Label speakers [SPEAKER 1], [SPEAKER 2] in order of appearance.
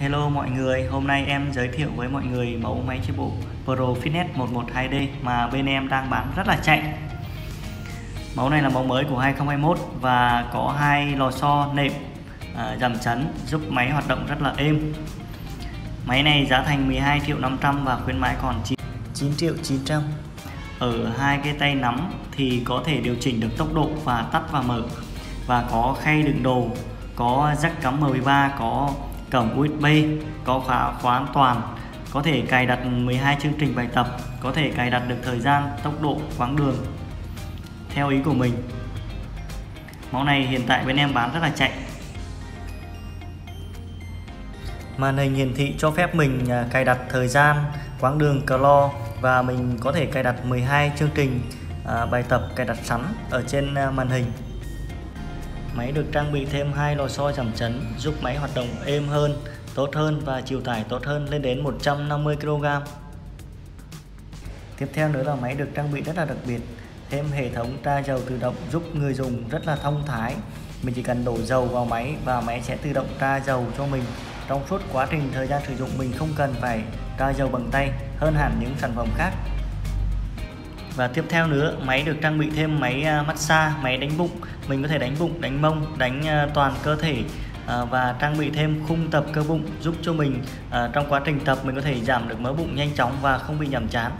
[SPEAKER 1] Hello mọi người, hôm nay em giới thiệu với mọi người mẫu máy chạy bộ Pro Fitness 112D mà bên em đang bán rất là chạy. Mẫu này là mẫu mới của 2021 và có hai lò xo nệm à, dầm chấn giúp máy hoạt động rất là êm. Máy này giá thành 12 triệu 500 và khuyến mãi còn 9, 9 triệu 900. Ở hai cái tay nắm thì có thể điều chỉnh được tốc độ và tắt và mở và có khay đựng đồ, có jack cắm MP3, có cổng USB có khóa khóa an toàn, có thể cài đặt 12 chương trình bài tập, có thể cài đặt được thời gian, tốc độ, quãng đường. Theo ý của mình mẫu này hiện tại bên em bán rất là chạy. Màn hình hiển thị cho phép mình à, cài đặt thời gian, quãng đường clo và mình có thể cài đặt 12 chương trình à, bài tập cài đặt sẵn ở trên à, màn hình. Máy được trang bị thêm hai lò xo giảm chấn giúp máy hoạt động êm hơn, tốt hơn và chịu tải tốt hơn lên đến 150 kg. Tiếp theo nữa là máy được trang bị rất là đặc biệt, thêm hệ thống tra dầu tự động giúp người dùng rất là thông thái. Mình chỉ cần đổ dầu vào máy và máy sẽ tự động tra dầu cho mình. Trong suốt quá trình thời gian sử dụng mình không cần phải tra dầu bằng tay hơn hẳn những sản phẩm khác và tiếp theo nữa, máy được trang bị thêm máy à, massage, máy đánh bụng. Mình có thể đánh bụng, đánh mông, đánh à, toàn cơ thể à, và trang bị thêm khung tập cơ bụng giúp cho mình trong quá trình tập mình có thể giảm được mỡ bụng nhanh chóng và không bị nhàm chán.